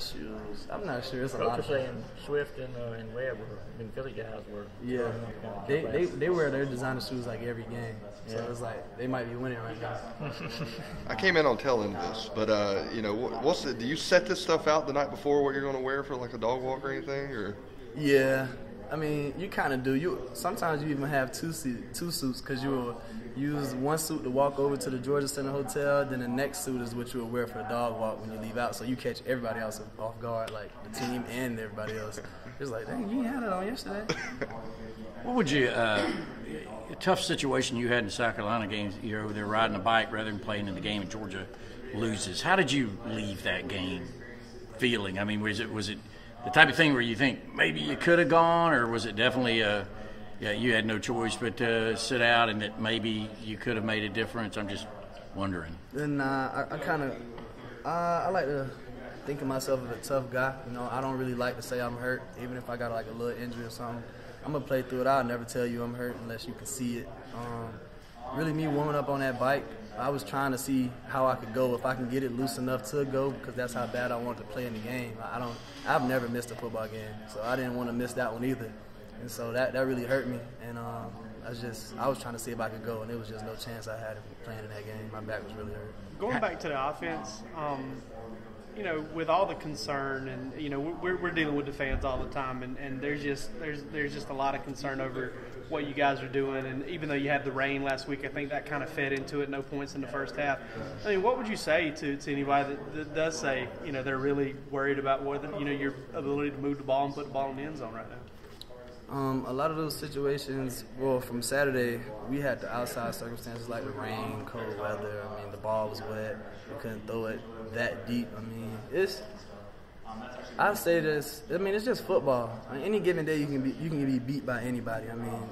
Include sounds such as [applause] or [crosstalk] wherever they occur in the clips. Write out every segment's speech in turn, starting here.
shoes. I'm not sure. It's a lot of saying Swift and uh, and Webb were, I mean, Philly guys were. Yeah, throwing they, they they wear their designer shoes like every game, so Yeah. it's like they might be winning right now. I came in on tail end of this, but uh, you know, what's the, do you set this stuff out the night before what you're going to wear for like a dog walk or anything, or? Yeah, I mean you kind of do. You sometimes you even have two suit, two suits because you will use one suit to walk over to the Georgia Center Hotel, then the next suit is what you will wear for the dog walk when you leave out, so you catch everybody else off guard, like the team and everybody else. It's like, dang, you had it on yesterday. What would you, uh, a tough situation you had in South Carolina games, you know, they're riding a bike rather than playing in the game and Georgia loses. How did you leave that game feeling? I mean, was it, was it the type of thing where you think maybe you could have gone, or was it definitely a, yeah, you had no choice but to sit out and that maybe you could have made a difference? I'm just wondering. Then uh, I, I kind of, uh, I like to think of myself as a tough guy. You know, I don't really like to say I'm hurt, even if I got like a little injury or something. I'm gonna play through it. I'll never tell you I'm hurt unless you can see it. Um, really, me warming up on that bike, I was trying to see how I could go if I can get it loose enough to go, because that's how bad I wanted to play in the game. I don't, I've never missed a football game, so I didn't want to miss that one either. And so that that really hurt me. And um, I was just, I was trying to see if I could go, and there was just no chance I had of playing in that game. My back was really hurt. Going back to the offense, um, you know, with all the concern, and you know, we're, we're dealing with the fans all the time, and, and there's just there's there's just a lot of concern over what you guys are doing, and even though you had the rain last week, I think that kind of fed into it. No points in the first half. I mean, what would you say to, to anybody that, that does say, you know, they're really worried about whether you know your ability to move the ball and put the ball in the end zone right now? Um, a lot of those situations, well, from Saturday, we had the outside circumstances like the rain, cold weather. I mean, the ball was wet. We couldn't throw it that deep. I mean, it's. I say this. I mean, it's just football. On any given day, you can be you can be beat by anybody. I mean,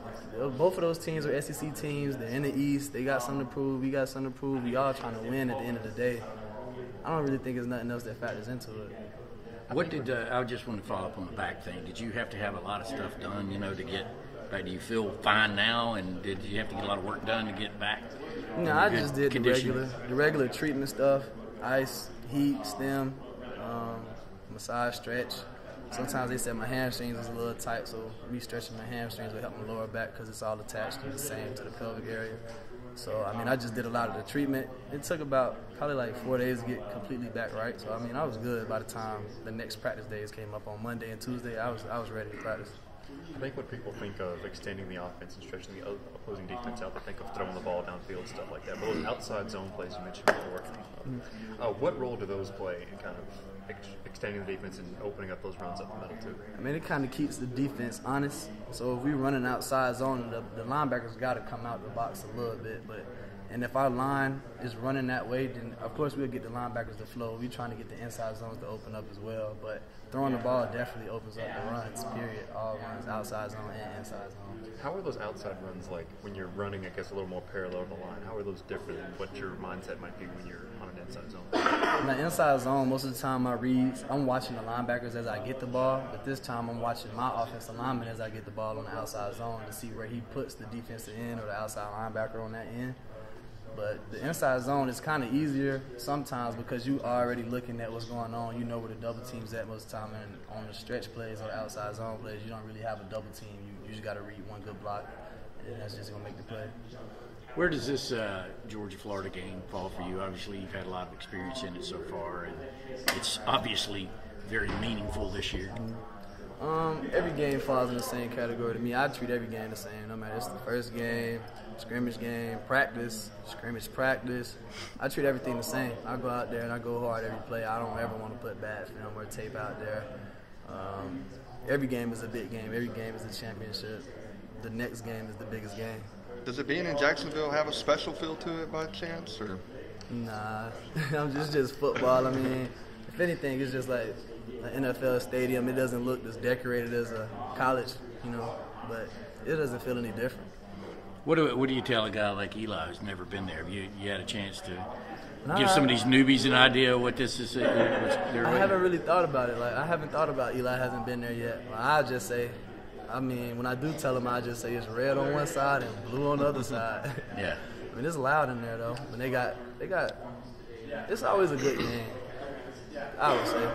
both of those teams are SEC teams. They're in the East. They got something to prove. We got something to prove. We all trying to win at the end of the day. I don't really think there's nothing else that factors into it. What did uh, I just want to follow up on the back thing? Did you have to have a lot of stuff done, you know, to get? back? do you feel fine now, and did you have to get a lot of work done to get back? No, I just did the regular, the regular treatment stuff: ice, heat, stem, um, massage, stretch. Sometimes they said my hamstrings was a little tight, so me stretching my hamstrings would help my lower back because it's all attached to the same to the pelvic area. So I mean, I just did a lot of the treatment. It took about probably like four days to get completely back right. So I mean, I was good by the time the next practice days came up on Monday and Tuesday. I was I was ready to practice. I think what people think of extending the offense and stretching the opposing defense out, they think of throwing the ball downfield, stuff like that. But those outside zone plays you mentioned before, uh, what role do those play in kind of ex- extending the defense and opening up those runs up the middle too? I mean, it kind of keeps the defense honest. So if we're running outside zone, the, the linebackers got to come out the box a little bit. But and if our line is running that way, then of course we'll get the linebackers to flow. We're trying to get the inside zones to open up as well. But throwing the ball definitely opens up the runs. Period. All runs, outside zone and inside zone. How are those outside runs like when you're running, I guess, a little more parallel to the line? How are those different than what your mindset might be when you're on an inside zone? In the inside zone, most of the time I reads, I'm watching the linebackers as I get the ball, but this time I'm watching my offensive lineman as I get the ball on the outside zone to see where he puts the defensive end or the outside linebacker on that end. But the inside zone is kind of easier sometimes because you already looking at what's going on. You know where the double team's at most of the time, and on the stretch plays or outside zone plays, you don't really have a double team. You, you just got to read one good block, and that's just gonna make the play. Where does this uh, Georgia Florida game fall for you? Obviously, you've had a lot of experience in it so far, and it's obviously very meaningful this year. Um, every game falls in the same category to me. I treat every game the same. No matter it's the first game, scrimmage game, practice, scrimmage practice. I treat everything the same. I go out there and I go hard every play. I don't ever want to put bad film or tape out there. Um, every game is a big game. Every game is a championship. The next game is the biggest game. Does it being in Jacksonville have a special feel to it by chance, or? Nah, [laughs] I'm just just football. I mean, if anything, it's just like an NFL stadium. It doesn't look as decorated as a college, you know, but it doesn't feel any different. What do, what do you tell a guy like Eli who's never been there? Have you, you had a chance to Nah, give some of these newbies an idea what this is? Uh, I haven't really thought about it. Like I haven't thought about Eli hasn't been there yet. Like, I just say, I mean, when I do tell him, I just say it's red on one side and blue on the other [laughs] side. Yeah. I mean, it's loud in there though. When they got, they got, it's always a good game. I would say.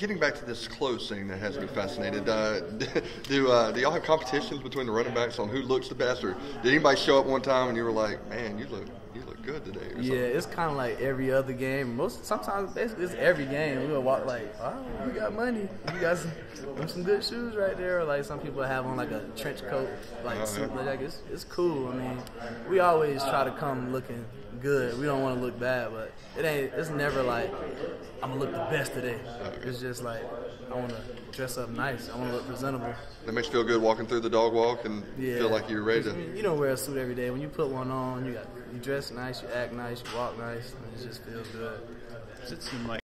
Getting back to this close thing that has me fascinated. Uh, [laughs] do uh, do y'all have competitions between the running backs on who looks the best, or did anybody show up one time and you were like, "Man, you look you look good today"? Yeah, it's kind of like every other game. Most sometimes basically it's every game. We'll walk like, oh, we got money. You got some, some good shoes right there. Or like some people have on like a trench coat, like Oh, suit. Like it's, it's cool. I mean, we always try to come looking good. We don't want to look bad, but it ain't. It's never like I'm gonna look the best today. It's just like I want to dress up nice. I want to look presentable. That makes you feel good walking through the dog walk and Yeah. feel like you're ready to. You don't wear a suit every day. When you put one on, you got you dress nice, you act nice, you walk nice, and it just feels good. Does it seem like